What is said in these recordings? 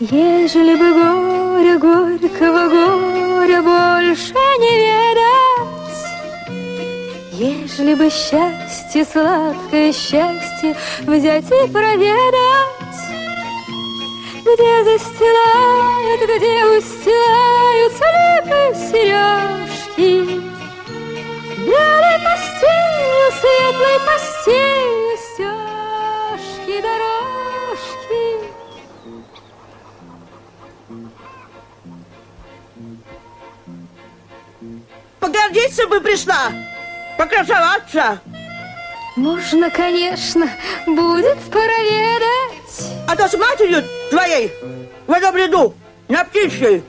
Ежели бы горя, горького горя больше не ведать, Ежели бы счастье, сладкое счастье взять и проведать, Где застилают, где устилаются липы сережки, Белой постелью, светлой постелью Погордиться бы пришла, покрасоваться. Можно, конечно, будет проведать. А то с матерью твоей в этом ряду на птичьей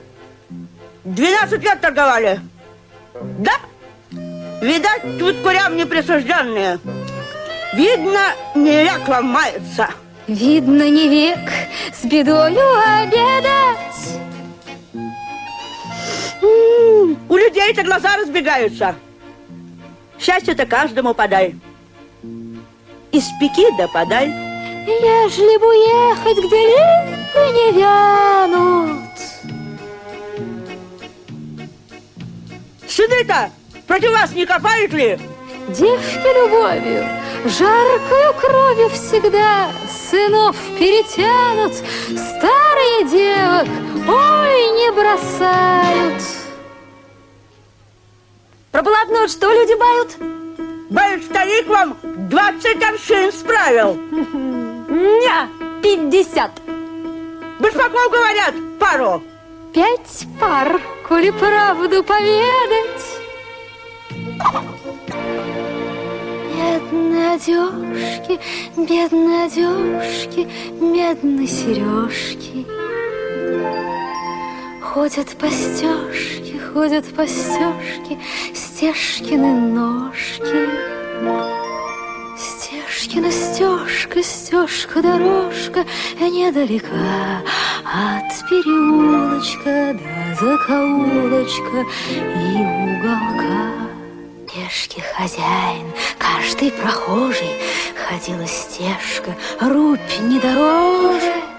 12 лет торговали. Да? Видать, тут курям неприсужденные. Видно, не век вам мается. Видно, не век с бедою обедать. Людей-то глаза разбегаются. Счастье-то каждому подай. Из пеки да подай. Ежели б уехать, где липы не вянут. Сыны-то против вас не копают ли? Девки любовью, жаркою кровью всегда Сынов перетянут, старые девок, ой, не бросают. Про блатную что люди бают? Бают старик вам 20 аршин справил. Ня, 50. Башмаков говорят, пару. Пять пар, коли правду поведать. Бедные одежки, бедные сережки. Ходят по стежке, ходят по стежке, стежкины ножки. Стежкина стежка, стежка, дорожка недалека от переулочка до закоулочка и уголка. Пешки хозяин, каждый прохожий ходила стежка, рубь не дороже.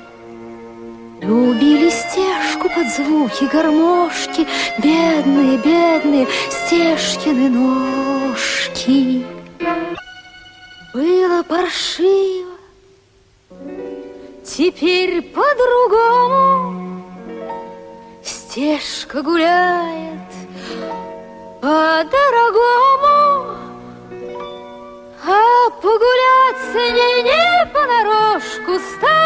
Любили стежку под звуки гармошки, бедные, бедные стежкины ножки. Было паршиво, теперь по-другому. Стежка гуляет по-дорогому, а погуляться не, не понарошку стало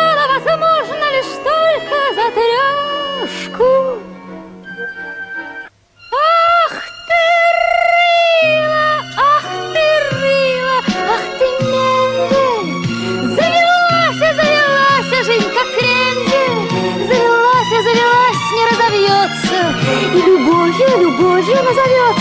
любовью назовется.